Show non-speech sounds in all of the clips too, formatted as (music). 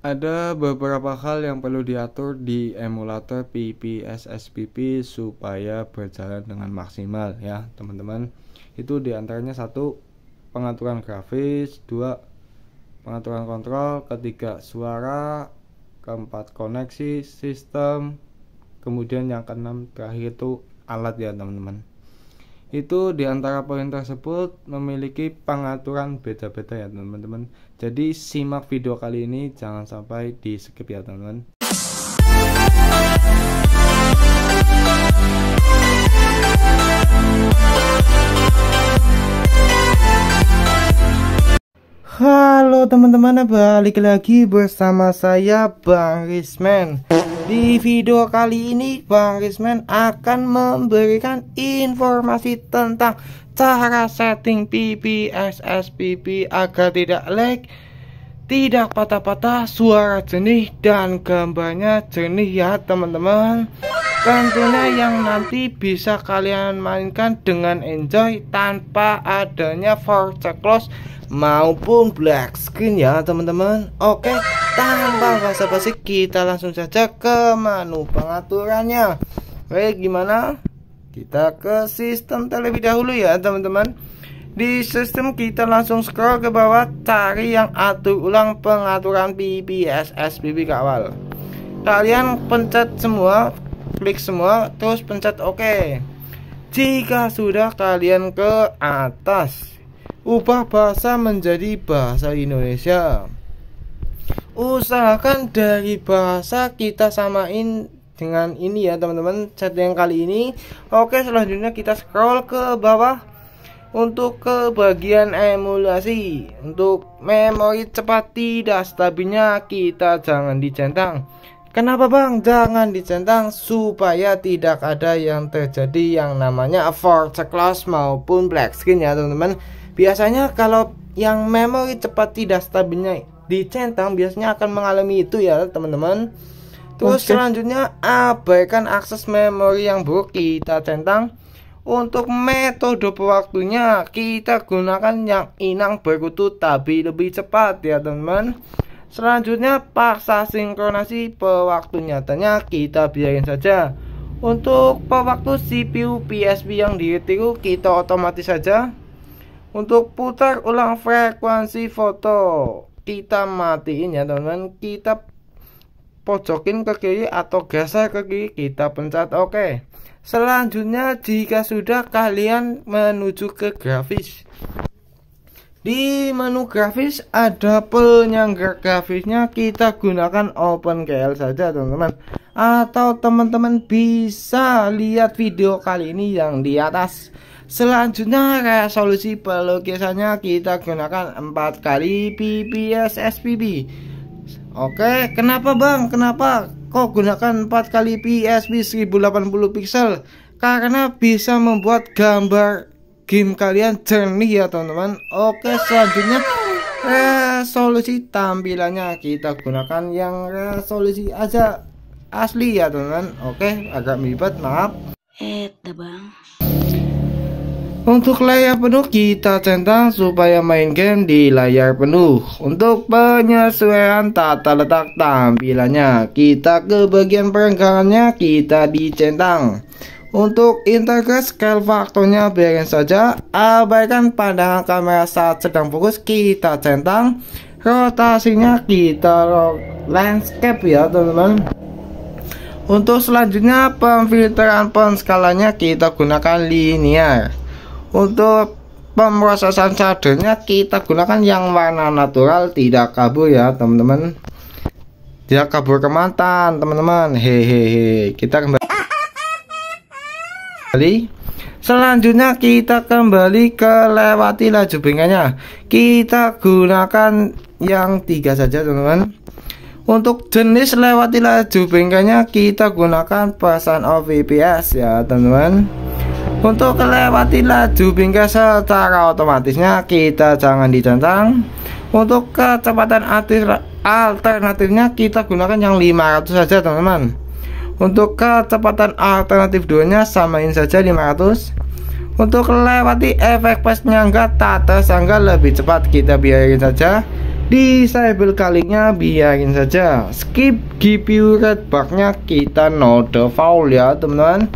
ada beberapa hal yang perlu diatur di emulator PPSSPP supaya berjalan dengan maksimal ya teman-teman. Itu di antaranya satu pengaturan grafis dua pengaturan kontrol ketiga suara keempat koneksi sistem kemudian yang keenam terakhir itu alat ya teman-teman itu di antara poin tersebut memiliki pengaturan beda-beda ya teman-teman. Jadi simak video kali ini jangan sampai di skip ya teman-teman. Halo teman-teman, balik lagi bersama saya Bang Risman Di video kali ini Bang Risman akan memberikan informasi tentang cara setting PPS SPP agar tidak lag Tidak patah-patah, suara jernih dan gambarnya jernih ya teman-teman. Tentunya yang nanti bisa kalian mainkan dengan enjoy tanpa adanya force close maupun black screen ya teman-teman. Oke tanpa basa-basi kita langsung saja ke menu pengaturannya. Oke gimana? Kita ke sistem terlebih dahulu ya teman-teman. Di sistem kita langsung scroll ke bawah cari yang atur ulang pengaturan PPS SPP kawal. Kalian pencet semua klik semua terus pencet OK jika sudah kalian ke atas ubah bahasa menjadi bahasa Indonesia. Usahakan dari bahasa kita samain dengan ini ya teman-teman chat yang kali ini. Oke selanjutnya kita scroll ke bawah untuk ke bagian emulasi. Untuk memori cepat tidak stabilnya kita jangan dicentang. Kenapa bang? Jangan dicentang supaya tidak ada yang terjadi yang namanya force class maupun black screen ya teman-teman Biasanya kalau yang memori cepat tidak stabilnya dicentang biasanya akan mengalami itu ya teman-teman. Terus okay. selanjutnya abaikan akses memori yang buruk kita centang. Untuk metode pewaktunya kita gunakan yang inang berkutu tapi lebih cepat ya teman-teman. Selanjutnya paksa sinkronasi pewaktu nyatanya kita biarin saja. Untuk pewaktu CPU PSP yang ditiru kita otomatis saja untuk putar ulang frekuensi foto. Kita matiin ya teman-teman. Kita pojokin ke kiri atau geser ke kiri kita pencet OK selanjutnya jika sudah kalian menuju ke grafis. Di menu grafis ada penyangga grafisnya. Kita gunakan OpenGL saja teman-teman. Atau teman-teman bisa lihat video kali ini yang di atas Selanjutnya resolusi pelukisannya kita gunakan 4 kali pps SPB. Oke, kenapa Bang? Kenapa kok gunakan 4 kali PSP 1080 pixel? Karena bisa membuat gambar game kalian jernih ya teman-teman. Oke, selanjutnya resolusi tampilannya kita gunakan yang resolusi aja asli ya teman-teman. Oke, agak melibat, maaf. Eh, Bang. Untuk layar penuh kita centang supaya main game di layar penuh. Untuk penyesuaian tata letak tampilannya Kita ke bagian perenggangannya kita dicentang. Untuk integrasi scale faktornya biarin saja. Abaikan pandangan kamera saat sedang fokus kita centang. Rotasinya kita landscape ya teman-teman. Untuk selanjutnya pemfilteran penskalanya kita gunakan linear untuk pemrosesan shadernya kita gunakan yang warna natural tidak kabur ya teman-teman. Tidak kabur ke mantan teman-teman. Hehehe kita kembali. Selanjutnya kita kembali ke lewati laju bingkainya kita gunakan yang tiga saja teman-teman. Untuk jenis lewati laju bingkainya kita gunakan persen OVPS ya teman-teman untuk melewati laju bingkai secara otomatisnya kita jangan dicentang. Untuk kecepatan alternatifnya kita gunakan yang 500 saja teman-teman. Untuk kecepatan alternatif duanya samain saja 500. Untuk melewati efek pesnya enggak tata sangga lebih cepat kita biarin saja disable kalinya biarin saja skip GPU red barnya kita no default ya teman-teman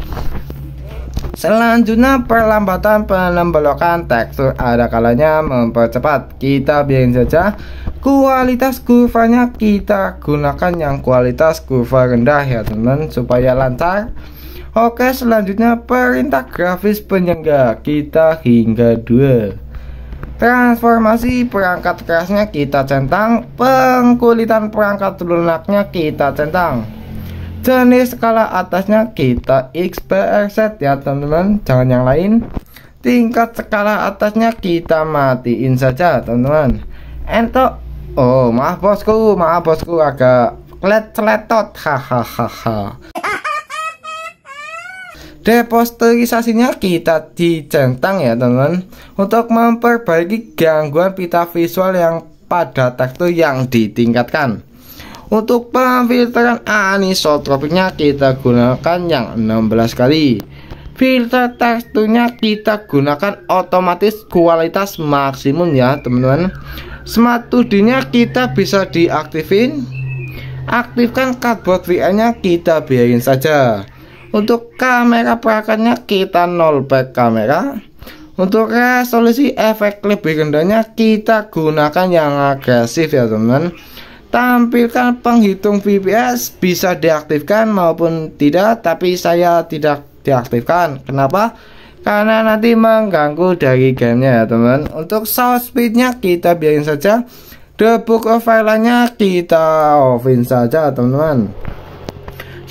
Selanjutnya perlambatan penembelokan tekstur. Ada kalanya mempercepat kita biarin saja kualitas kurvanya. Kita gunakan yang kualitas kurva rendah ya teman supaya lancar. Oke selanjutnya perintah grafis penyangga. Kita hingga 2 Transformasi perangkat kerasnya kita centang. Pengkulitan perangkat lunaknya kita centang jenis skala atasnya kita XPR set ya teman-teman jangan yang lain. Tingkat skala atasnya kita matiin saja teman-teman. Entok. Oh maaf bosku. Maaf bosku. Agak klet celetot hahaha. Deposterisasinya kita dicentang ya teman-teman. Untuk memperbaiki gangguan pita visual yang pada tekstur yang ditingkatkan untuk pemfilteran anisotropiknya kita gunakan yang 16 kali. Filter teksturnya kita gunakan otomatis kualitas maksimum ya teman-teman. Smart 2D-nya kita bisa diaktifin. Aktifkan cardboard VN-nya kita biarin saja. Untuk kamera perakatnya kita nol back kamera. Untuk resolusi efek lebih rendahnya kita gunakan yang agresif ya teman-teman tampilkan penghitung VPS bisa diaktifkan maupun tidak tapi saya tidak diaktifkan. Kenapa? Karena nanti mengganggu dari gamenya ya teman. Untuk sound speednya kita biarin saja. Debug filenya kita offin saja teman-teman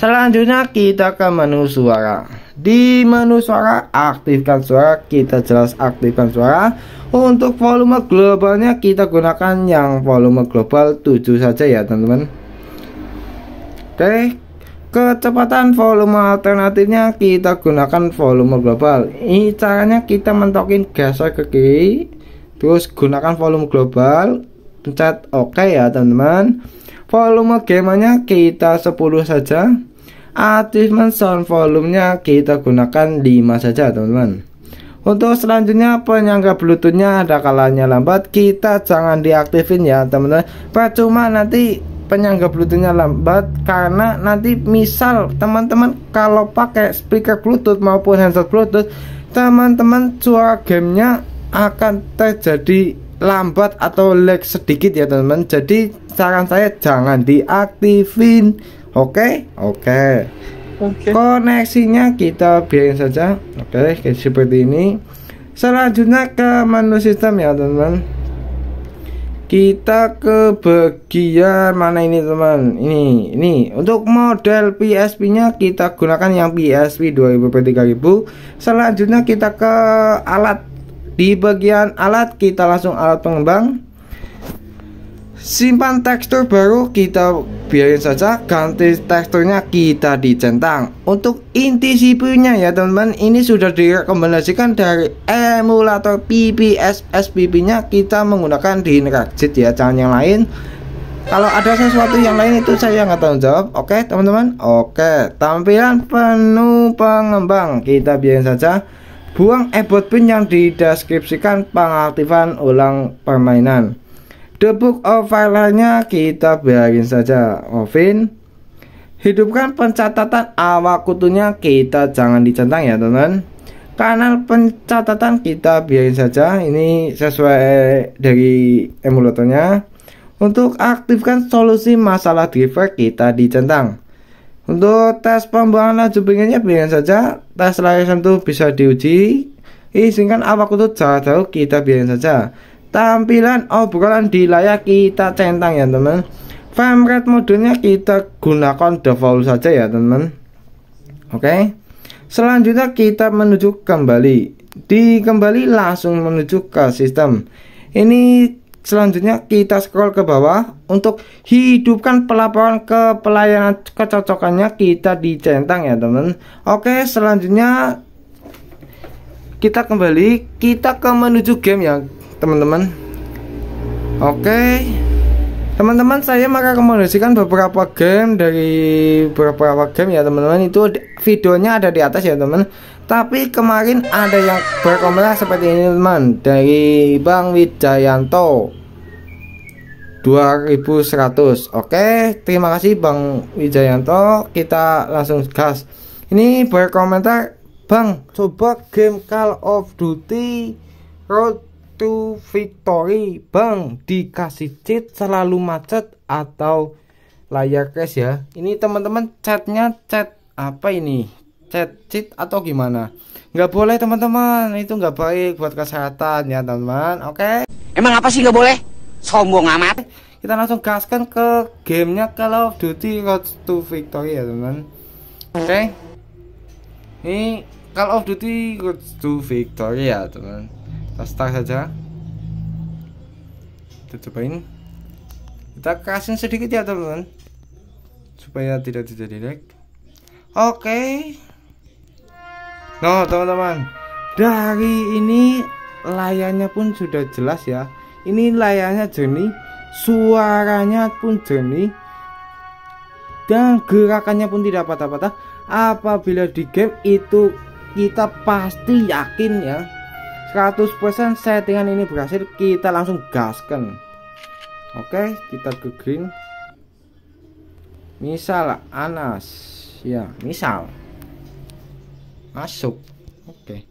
selanjutnya kita ke menu suara di menu suara aktifkan suara. Kita jelas aktifkan suara. Untuk volume globalnya kita gunakan yang volume global 7 saja ya teman-teman. Oke kecepatan volume alternatifnya kita gunakan volume global. Ini caranya kita mentokin geser ke kiri terus gunakan volume global. Pencet oke OK ya teman-teman. Volume gamenya kita 10 saja achievement sound volumenya kita gunakan 5 saja teman-teman. Untuk selanjutnya penyangga bluetoothnya ada kalanya lambat kita jangan diaktifin ya teman-teman. Percuma nanti penyangga bluetoothnya lambat karena nanti misal teman-teman kalau pakai speaker bluetooth maupun handset bluetooth teman-teman suara gamenya akan terjadi lambat atau lag sedikit ya teman-teman. Jadi saran saya jangan diaktifin. Oke? Okay? oke. Okay okay. koneksinya kita biarin saja. Oke okay, seperti ini. Selanjutnya ke menu sistem ya teman-teman. Kita ke bagian mana ini teman? Ini ini. Untuk model PSP nya kita gunakan yang PSP 2000 3000 selanjutnya kita ke alat di bagian alat kita langsung alat pengembang. Simpan tekstur baru kita biarin saja. Ganti teksturnya kita dicentang. Untuk inti CPU-nya ya teman-teman ini sudah direkomendasikan dari emulator PPS SPP nya kita menggunakan di Nexit ya jangan yang lain. Kalau ada sesuatu yang lain itu saya nggak tahu jawab. Oke teman-teman? Oke tampilan penuh pengembang. Kita biarin saja buang ebot pin yang dideskripsikan pengaktifan ulang permainan. Debug of filenya kita biarin saja offin hidupkan pencatatan awak kutunya kita jangan dicentang ya teman kanal pencatatan kita biarin saja ini sesuai dari emulatornya. Untuk aktifkan solusi masalah driver kita dicentang untuk tes pembuangan laju pinggirnya biarin saja tes layar sentuh bisa diuji. Izinkan awak kutut jauh-jauh kita biarin saja. Tampilan obrolan di layar kita centang ya teman. Frame rate modenya kita gunakan default saja ya teman. Oke. Selanjutnya kita menuju kembali. Di kembali langsung menuju ke sistem. Ini selanjutnya kita scroll ke bawah. Untuk hidupkan pelaporan ke pelayanan kecocokannya kita dicentang ya teman. Oke selanjutnya kita kembali. Kita ke menuju game ya teman-teman. Oke. Teman-teman saya merekomendasikan beberapa game dari beberapa game ya teman-teman. Itu videonya ada di atas ya teman tapi kemarin ada yang berkomentar seperti ini teman dari Bang Wijayanto. 2100 oke terima kasih Bang Wijayanto. Kita langsung gas. Ini berkomentar Bang coba game Call of Duty Road to Victory. Bang dikasih cheat selalu macet atau layar crash ya? Ini teman-teman chatnya chat apa ini chat cheat atau gimana? Nggak boleh teman-teman. Itu nggak baik buat kesehatan ya teman-teman. Oke? Emang apa sih nggak boleh? Sombong amat. Kita langsung gaskan ke gamenya Call of Duty Road to Victory ya teman oke? Okay. ini Call of Duty Road to Victory ya teman kita start saja. Kita cobain. Kita kasih sedikit ya teman supaya tidak terjadi lag. Oke. okay. Nah teman-teman. Dari ini layarnya pun sudah jelas ya. Ini layarnya jernih suaranya pun jernih dan gerakannya pun tidak patah-patah. Apabila di game itu kita pasti yakin ya. 100% settingan ini berhasil kita langsung gaskan. Oke kita ke green misal Anas. Ya misal masuk. Oke.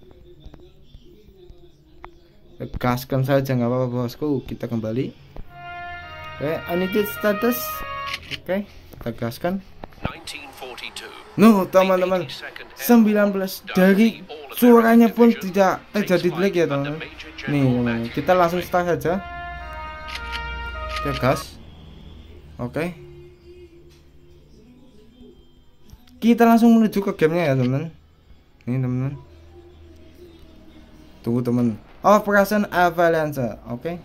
Gaskan saja nggak apa-apa bosku. Kita kembali. Oke okay, unneeded status. Oke okay, kita gaskan. No teman-teman. 19 dari suaranya pun tidak terjadi delay ya teman-teman. Nih kita langsung start saja. Kita gas. Oke. Okay. kita langsung menuju ke gamenya ya teman ini teman-teman. Tunggu teman. Operation avalanche. Oke.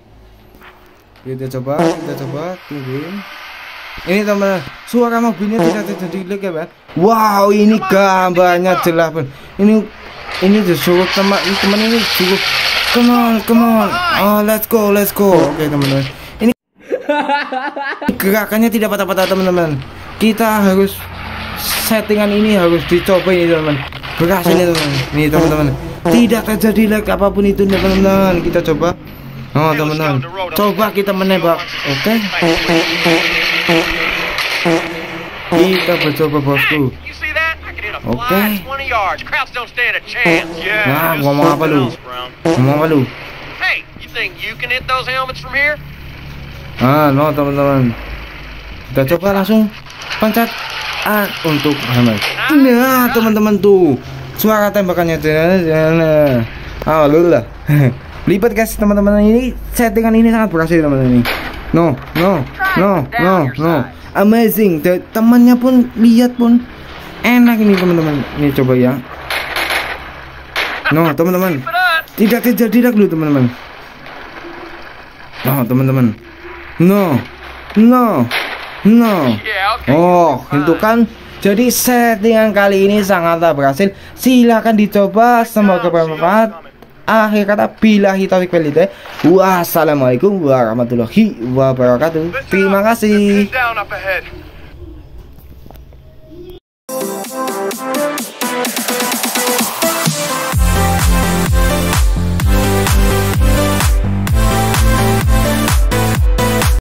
Okay. kita coba kita coba. Tungguin ini teman suara mobilnya tidak terjadi lag ya bang wow ini gambarnya jelas pun ini ini disuruh teman ini teman ini suruh come on come on. Oh let's go let's go. Oke okay, teman-teman. Ini gerakannya tidak patah-patah teman-teman. Kita harus settingan ini harus dicoba ini teman berhasil ini teman ini teman-teman. Tidak terjadi lag apa pun itu teman-teman. Kita coba. Oh teman-teman. coba kita menembak. Oke? Okay? kita mencoba bosku. Oke. okay. nah ngomong apa lu? ngomong apa lu? Ah no teman-teman. Kita coba langsung. Pencet A untuk hammer nah teman-teman tuh. Suara tembakannya ah lu lah. (laughs) Lipat guys teman-teman. Ini settingan ini sangat berhasil teman-teman ini. No no no no no. Amazing. Temannya pun lihat pun enak ini teman-teman. Ini coba ya. No teman-teman. Tidak terjadi dulu teman-teman. No teman-teman. No no no oh itu kan jadi settingan kali ini sangatlah berhasil. Silahkan dicoba. Semoga bermanfaat. Akhir kata bila taufiq walhidayah. Wassalamualaikum warahmatullahi wabarakatuh. Terima kasih.